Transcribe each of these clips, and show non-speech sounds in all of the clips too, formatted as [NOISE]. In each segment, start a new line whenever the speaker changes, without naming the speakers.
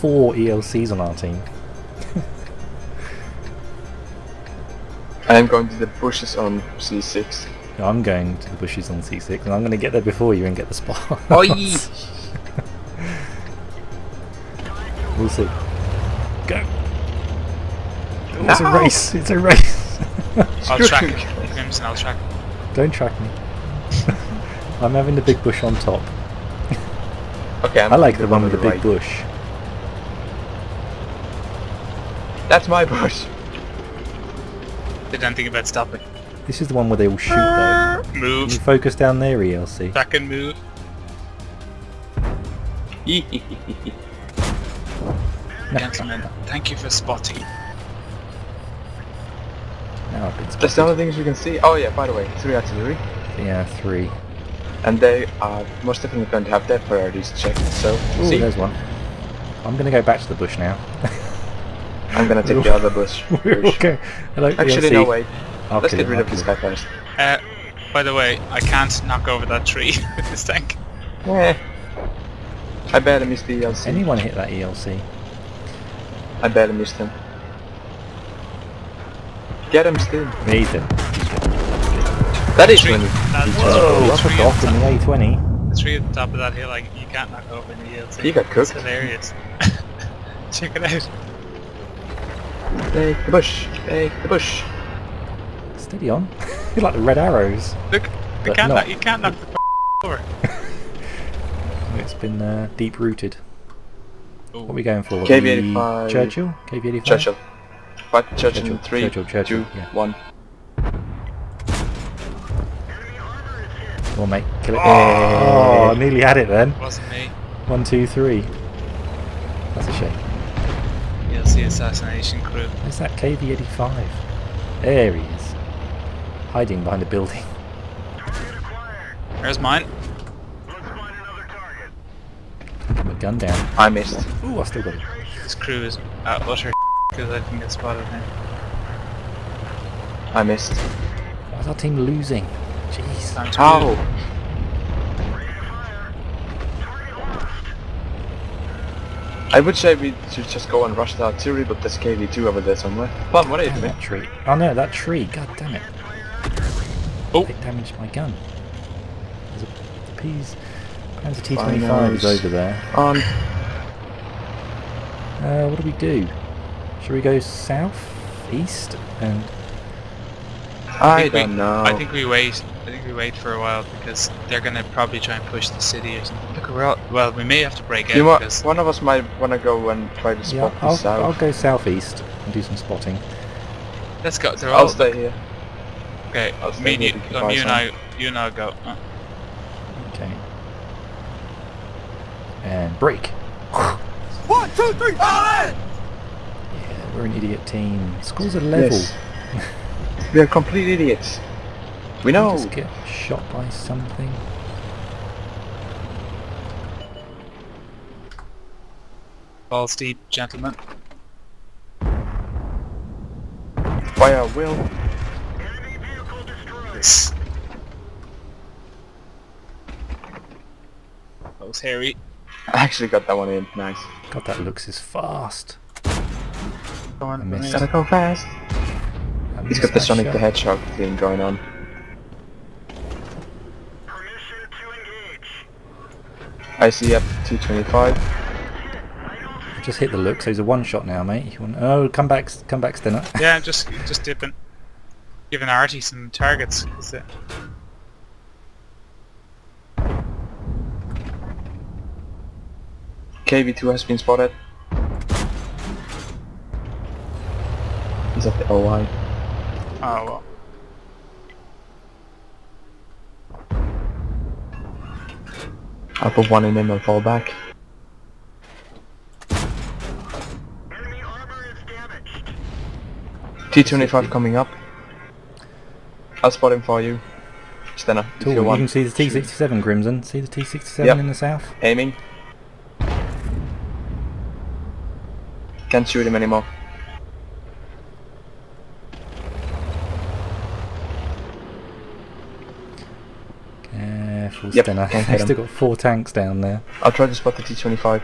four ELCs on our team.
I am going to the bushes on C6.
I'm going to the bushes on C6 and I'm going to get there before you and get the spot.
Oi! [LAUGHS]
we'll see. Go! Oh, it's a race! It's a race! [LAUGHS]
I'll track him. Crimson, I'll track
Don't track me. [LAUGHS] I'm having the big bush on top.
Okay, I'm
I like
the
the one with the big
right.
bush.
That's my bush.
Did anything about stopping.
This is the one where they all shoot though. Can you
Move.
focus down there, ELC?
Track and move. [LAUGHS] Gentlemen, thank you for spotting.
Now I've been
That's the
spotted.
only things we can see. Oh yeah, by the way, three artillery.
Yeah, three.
And they are most definitely going to have their priorities checked. So,
Oh,
see,
there's one. I'm going to go back to the bush now. [LAUGHS]
I'm gonna take the other bush. [LAUGHS]
We're
bush.
okay.
Actually,
ELC.
no, wait.
I'll
Let's get rid
I'll
of this guy first.
Uh, by the way, I can't knock over that tree [LAUGHS] with this tank.
Yeah. I barely missed the ELC.
Anyone hit that ELC?
I barely missed him. Get him still.
Ethan.
That is
Tree.
really.
That's
Whoa,
the
I
tree,
forgot
at the
the A20.
the tree at the top of that hill, like you can't knock over in the ELC.
He got
It's
cooked.
hilarious. [LAUGHS] Check it out.
Take the bush. Take the bush.
Steady on. [LAUGHS] You're like the red arrows.
Look, you can't,
not.
knock, you can't knock the [LAUGHS] over. [LAUGHS]
It's been uh, deep rooted.
Ooh.
What are we going for?
KV85.
Churchill? KV85?
Churchill. What? Churchill.
Churchill,
Three,
Churchill, Churchill,
two,
yeah.
one.
Come on, mate. Kill it.
Oh.
Oh, nearly had it then.
Wasn't me.
One, two, three. That's a shame.
ELC assassination crew.
Where's that KV85? There he is. Hiding behind a building.
There's mine.
Put my gun down.
I missed.
Ooh, I still got it.
This crew is uh, utter [LAUGHS] because I didn't get spotted now.
I missed.
Why is our team losing? Jeez.
Time to
How? I would say we should just go and rush the artillery, but there's KV2 over there somewhere. Plum, what are you
Damn
doing?
that tree. Oh no, that tree. God damn it.
Oh.
It damaged my gun. There's a the P's. Panzer T25
Finals.
is over there.
On.
Uh, what do we do? Should we go south, east, and
I,
think we-
don't know.
I think we wait. I think we wait for a while because they're gonna probably try and push the city or something. Look, we're all, well, we may have to break out
you want,
because
one of us might want to go and try to
yeah,
spot
I'll,
south.
I'll go southeast and do some spotting.
let's go. They're
I'll
all
stay here.
okay.
I'll stay
Me and you, um, you and. I, you and I go. Uh,
Okay. And break.
One, two, three, all in!
Yeah, we're an idiot team. Schools are level.
Yes. [LAUGHS] we are complete idiots. We
Did I
know.
Just get shot by something.
balls deep, gentlemen.
By our will.
This. That was hairy.
I actually got that one in. Nice.
God, that looks is fast.
Go on,
I missed.
Gotta go fast.
I
He's
missed
got the Sonic
shot.
the Hedgehog thing going on. I see up 225.
Just hit the look, so he's a one shot now, mate. You want... Oh, come back, come back, Stenner. [LAUGHS]
Yeah, just just dipping, giving arty some targets. Is it?
KV2 has been spotted. He's at the OI.
Oh well.
I'll put one in him and fall back. T25 coming up. I'll spot him for you. Stenna, if
Cool,
you
you can see the T67 Crimson. See the T67
Yep.
in the south?
Aiming. Can't shoot him anymore.
rifles
yep. then. I
think
I've
still got four tanks down there.
I'll try to spot the T-25.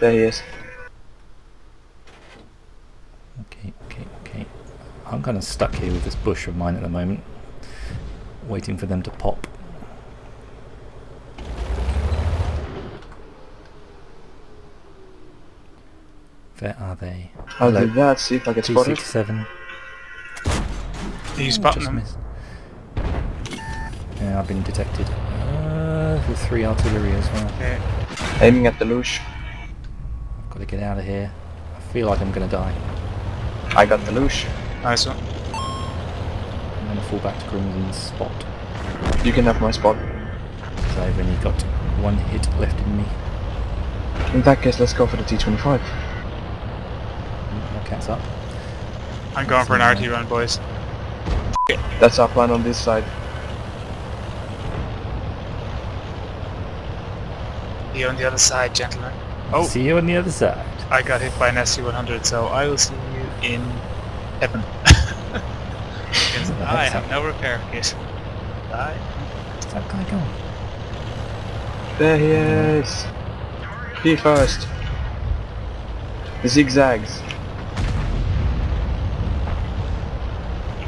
There he is.
Okay, okay, okay. I'm kind of stuck here with this bush of mine at the moment, waiting for them to pop. Where are they?
I'll do that, see if I get spotted.
367.
Are you spotting
just
them?
Yeah, I've been detected. Uh, with three artillery as well.
Okay.
Aiming at the Lush.
I've got to get out of here. I feel like I'm going to die.
I got the Lush.
Nice one.
I'm going to fall back to Crimson's spot.
You can have my spot.
Because I've only got one hit left in me.
In that case, let's go for the T25.
Mm, My cat's up.
I'm going for an arty run, boys.
That's our plan on this side.
See You on the other side, gentlemen. Oh,
See you on the other side.
I got hit by an SC-100, so I will see you in heaven. Because [LAUGHS]
the
I have no repair kit. Bye.
Where's that guy gone?
There he is. He first. The zigzags. [LAUGHS]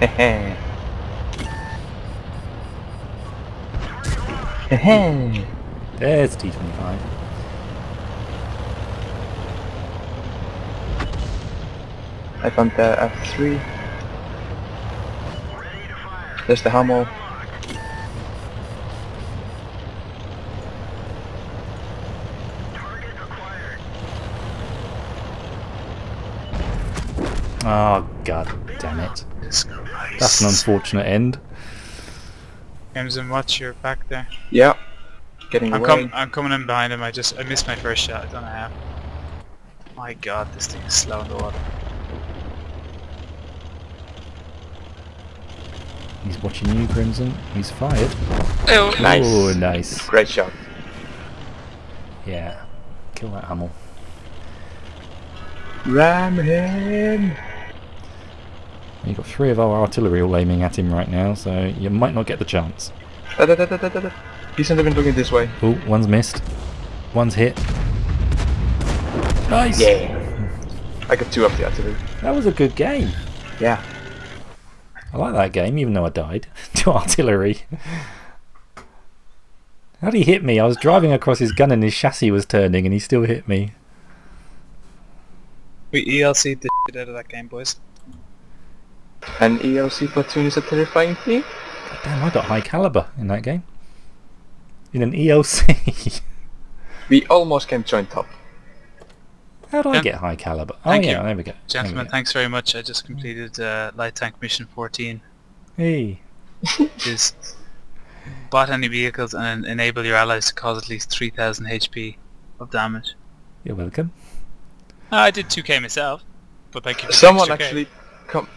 Hehe. Hehe.
There's T25.
I found the F3. There's the Hummel.
Oh, ah, god damn it. That's an unfortunate end.
Crimson, watch your back there.
Yeah. Getting
I'm
away.
coming. I'm coming in behind him. I just I missed my first shot. I don't know how. My God, this thing is slow in the water.
He's watching you, Crimson. He's fired.
Oh,
Nice.
Oh, nice.
Great shot.
Yeah. Kill that Hummel.
Ram him.
You've got three of our artillery all aiming at him right now, so you might not get the chance.
Da, da, da. He's not even looking this way.
Oh, one's missed. One's hit. Nice!
Yeah. I got two of the artillery.
That was a good game.
Yeah.
I like that game, even though I died [LAUGHS] to artillery. How did he hit me? I was driving across his gun and his chassis was turning and he still hit me.
we ELC the shit out of that game, boys.
An ELC platoon is a terrifying thing.
God damn, I got high caliber in that game. In an ELC. [LAUGHS]
We almost came joint top.
How do I
Gen-
get high caliber? Oh
Thank
yeah,
you.
there we go. There we
Gentlemen,
go.
thanks very much. I just completed uh, Light Tank Mission 14,
Hey.
which is bot any vehicles and enable your allies to cause at least 3000 HP of damage.
You're welcome.
I did 2k myself, but thank you for
Someone actually come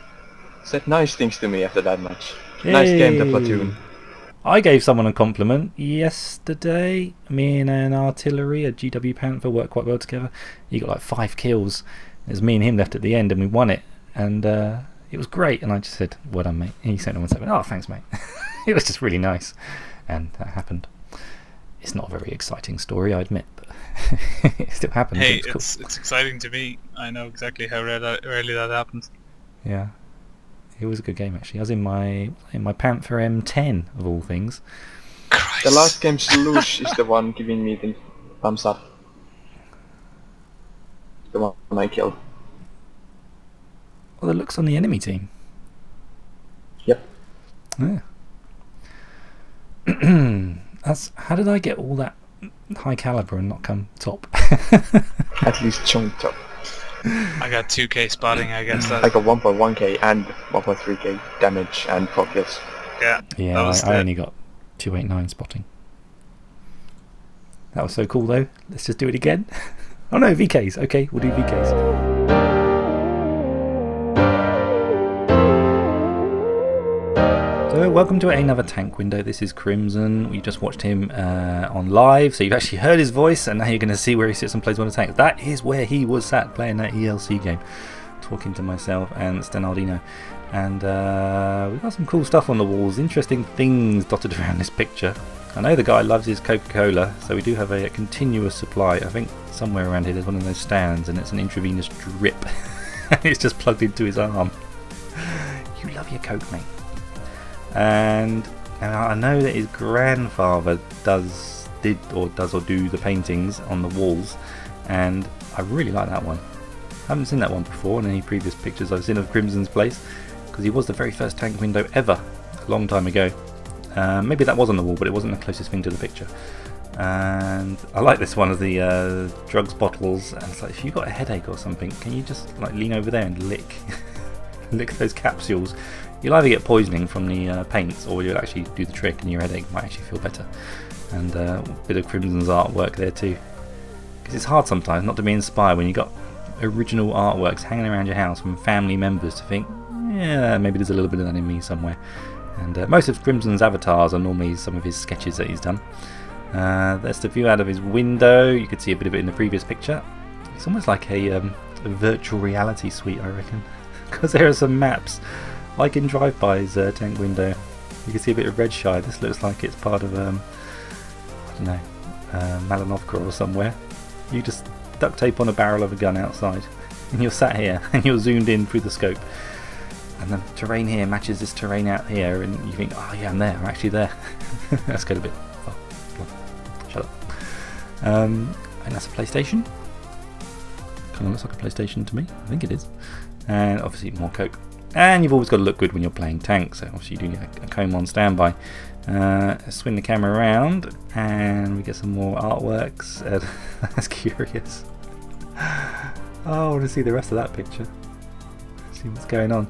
said nice things to me after that match. Nice game, the platoon.
I gave someone a compliment yesterday. Me and an artillery, a GW Panther, worked quite well together. He got like five kills. It was me and him left at the end, and we won it. And uh, it was great. And I just said, "Well done, mate." And he sent him one seven. Oh, thanks, mate. [LAUGHS] it was just really nice, and that happened. It's not a very exciting story, I admit, but [LAUGHS] it still happened.
Hey,
it was cool.
it's it's exciting to me. I know exactly how rare that, rarely that happens.
Yeah, it was a good game actually. I was in my in my Panther M10 of all things.
Christ.
The last game Slush is the one giving me the thumbs up. The one I killed.
Well, the looks on the enemy team.
Yep.
Yeah. [CLEARS THROAT] That's how did I get all that high caliber and not come top? [LAUGHS]
At least joint top. [LAUGHS]
I got 2k spotting, I guess. That,
I got 1.1k and 1.3k damage and 4 kills.
yeah,
yeah, I, I only got two eight nine spotting. That was so cool though. Let's just do it again. [LAUGHS] oh no, VKs. Okay, we'll do VKs. So, welcome to another tank window. This is Crimson. We just watched him uh, on live, so you've actually heard his voice, and now you're going to see where he sits and plays one of the tanks. That is where he was sat playing that ELC game. talking to myself and Stenaldinho. And uh, we've got some cool stuff on the walls, interesting things dotted [LAUGHS] around this picture. I know the guy loves his Coca-Cola, so we do have a, a continuous supply. I think somewhere around here there's one of those stands and it's an intravenous drip. [LAUGHS] it's just plugged into his arm. You love your Coke, mate. And, and I know that his grandfather does did or does or do the paintings on the walls, and I really like that one. I haven't seen that one before in any previous pictures I've seen of Crimson's place, because he was the very first tank window ever, a long time ago. Uh, maybe that was on the wall, but it wasn't the closest thing to the picture. And I like this one of the uh, drugs bottles. And it's like if you've got a headache or something, can you just like lean over there and lick, [LAUGHS] lick those capsules? You'll either get poisoning from the uh, paints, or you'll actually do the trick, and your headache might actually feel better. And uh, a bit of Crimson's artwork there too, because it's hard sometimes not to be inspired when you've got original artworks hanging around your house from family members to think, yeah, maybe there's a little bit of that in me somewhere. And uh, most of Crimson's avatars are normally some of his sketches that he's done. Uh, the view out of his window. You could see a bit of it in the previous picture. It's almost like a, um, a virtual reality suite, I reckon, [LAUGHS] because there are some maps, like in Drive-By's uh, tank window. You can see a bit of Redshire. This looks like it's part of, um, I don't know, uh, Malinovka or somewhere. You just duct tape on a barrel of a gun outside, and you're sat here [LAUGHS] and you're zoomed in through the scope. And the terrain here matches this terrain out here, and you think, oh yeah, I'm there, I'm actually there. [LAUGHS] Let's get a bit far. Shut up. Um, and that's a PlayStation. Kind of looks like a PlayStation to me. I think it is. And obviously more Coke. And you've always got to look good when you're playing tank, so obviously you do need a, comb on standby. Uh, swing the camera around, and we get some more artworks. Uh, [LAUGHS] that's curious. [LAUGHS] Oh, I want to see the rest of that picture. See what's going on.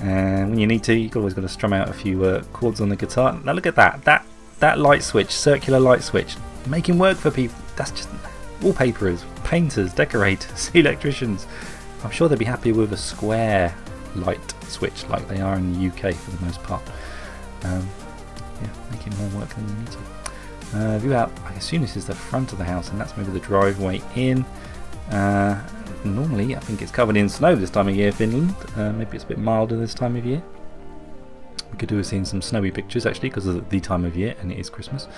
And when you need to, you've always got to strum out a few uh, chords on the guitar. Now look at that, that that light switch, circular light switch, making work for people. That's just wallpaperers, painters, decorators, [LAUGHS] electricians. I'm sure they'd be happy with a square light switch like they are in the UK for the most part. Um, yeah, making more work than you need to. Uh, view out, I assume this is the front of the house and that's maybe the driveway in. Uh, normally I think it's covered in snow this time of year Finland, uh, maybe it's a bit milder this time of year. We could do with seeing some snowy pictures actually because of the time of year and it is Christmas.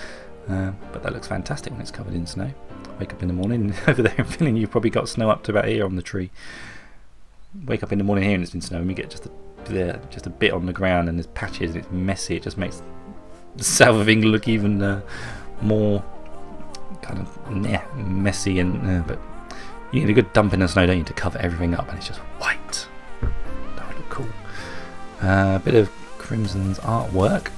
Uh, but that looks fantastic when it's covered in snow. Wake up in the morning [LAUGHS] over there in Finland you've probably got snow up to about here on the tree. Wake up in the morning here and it's been snowing, we get just a, just a bit on the ground and there's patches and it's messy, it just makes the [LAUGHS] south of England look even uh, more kind of yeah, messy and uh, but you need a good dump in the snow, don't you, to cover everything up, and it's just white. That would look cool. A uh, bit of Crimson's artwork.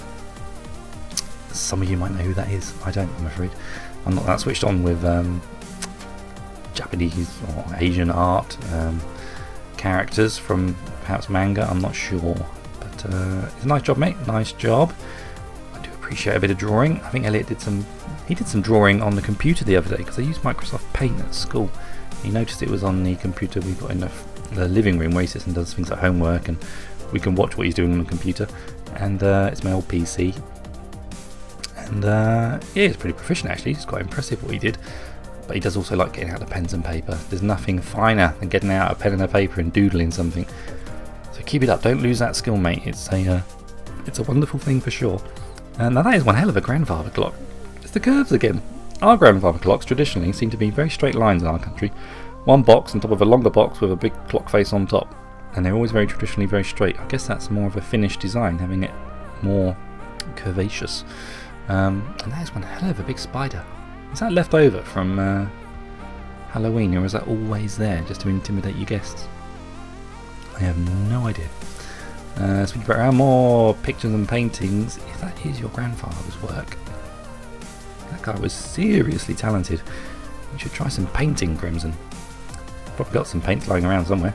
Some of you might know who that is. I don't, I'm afraid. I'm not that switched on with um, Japanese or Asian art um, characters from perhaps manga. I'm not sure, but uh, it's a nice job, mate. Nice job. I do appreciate a bit of drawing. I think Elliot did some. He did some drawing on the computer the other day because I used Microsoft Paint at school. He noticed it was on the computer we've got in the, the living room where he sits and does things like homework, and we can watch what he's doing on the computer. And uh, it's my old PC. And uh, yeah, he's pretty proficient actually. It's quite impressive what he did. But he does also like getting out the pens and paper. There's nothing finer than getting out a pen and a paper and doodling something. So keep it up. Don't lose that skill, mate. It's a uh, it's a wonderful thing for sure. And now that is one hell of a grandfather clock. It's the curves again. Our grandfather clocks traditionally seem to be very straight lines in our country. One box on top of a longer box with a big clock face on top. And they're always very traditionally very straight. I guess that's more of a Finnish design, having it more curvaceous. Um, and that is one hell of a big spider. Is that left over from uh, Halloween, or is that always there just to intimidate your guests? I have no idea. Uh, speaking about around more pictures and paintings, if that is your grandfather's work, that guy was seriously talented. You should try some painting, Crimson. Probably got some paints lying around somewhere.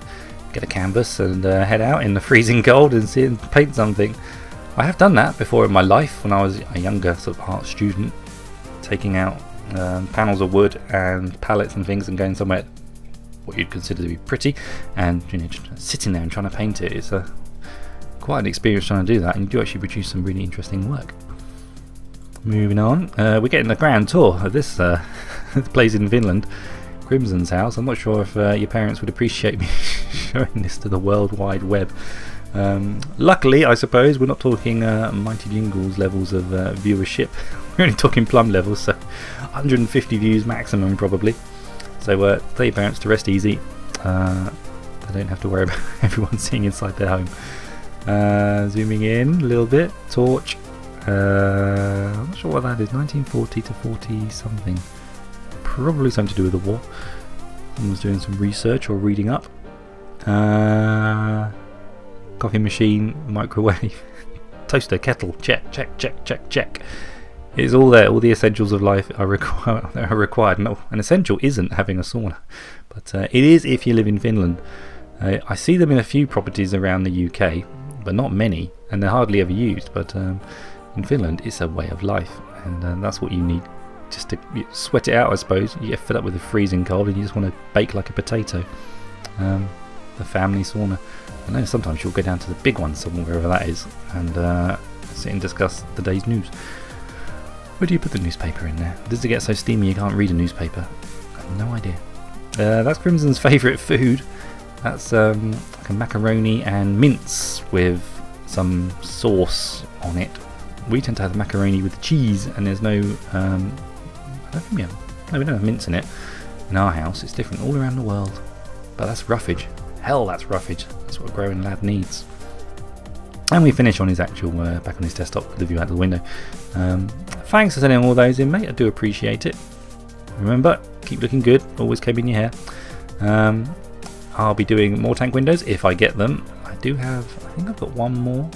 Get a canvas and uh, head out in the freezing cold and see and paint something. I have done that before in my life when I was a younger sort of art student, taking out um, panels of wood and palettes and things and going somewhere what you'd consider to be pretty and you know sitting there and trying to paint it. It's a quite an experience trying to do that and you do actually produce some really interesting work. Moving on, uh, we're getting a grand tour of this uh, [LAUGHS] place in Finland, Crimson's house. I'm not sure if uh, your parents would appreciate me [LAUGHS] showing this to the World Wide Web. Um, luckily, I suppose, we're not talking uh, Mighty Jingles levels of uh, viewership. [LAUGHS] we're only talking plum levels, so 150 views maximum probably. So uh, tell your parents to rest easy. Uh, they don't have to worry [LAUGHS] about everyone seeing inside their home. Uh, zooming in a little bit, torch. Uh, I'm not sure what that is. 1940 to 40 something. Probably something to do with the war. Someone's doing some research or reading up. Uh, coffee machine, microwave, [LAUGHS] toaster, kettle. Check, check, check, check, check. It's all there. All the essentials of life are, requ- [LAUGHS] are required. No, an essential isn't having a sauna, but uh, it is if you live in Finland. Uh, I see them in a few properties around the UK, but not many, and they're hardly ever used. But um, in Finland, it's a way of life, and uh, that's what you need just to sweat it out, I suppose. You get fed up with the freezing cold, and you just want to bake like a potato. Um, the family sauna. I know sometimes you'll go down to the big one somewhere, wherever that is, and uh, sit and discuss the day's news. Where do you put the newspaper in there? Does it get so steamy you can't read a newspaper? No idea. Uh, that's Crimson's [LAUGHS] favourite food. That's um, like a macaroni and mince with some sauce on it. We tend to have macaroni with cheese, and there's no. Um, I don't think we have. No, we don't have mince in it. In our house, it's different all around the world. But that's roughage. Hell, that's roughage. That's what a growing lad needs. And we finish on his actual uh, back on his desktop with the view out the window. Um, thanks for sending all those in, mate. I do appreciate it. Remember, keep looking good. Always combing your hair. Um, I'll be doing more tank windows if I get them. I do have, I think I've got one more.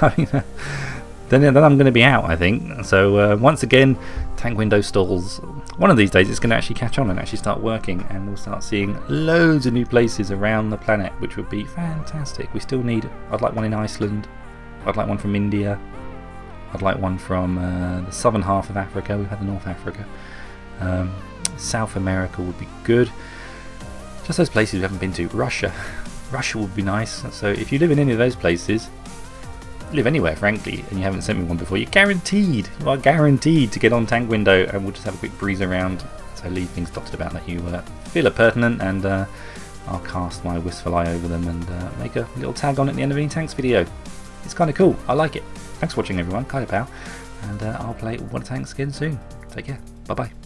[LAUGHS] [LAUGHS] then, then I'm going to be out, I think. So uh, once again, tank window stalls. One of these days it's going to actually catch on and actually start working and we'll start seeing loads of new places around the planet, which would be fantastic. We still need, I'd like one in Iceland. I'd like one from India. I'd like one from uh, the southern half of Africa. We've had the North Africa. Um, South America would be good. Just those places we haven't been to. Russia. [LAUGHS] Russia would be nice. So if you live in any of those places, live anywhere frankly, and you haven't sent me one before, you're guaranteed, you are guaranteed to get on Tank Window and we'll just have a quick breeze around. So leave things dotted about that you uh, feel are pertinent and uh, I'll cast my wistful eye over them and uh, make a little tag on at the end of any tanks video. It's kind of cool. I like it. Thanks for watching everyone. Kaido Pow. And uh, I'll play What Tanks again soon. Take care. Bye bye.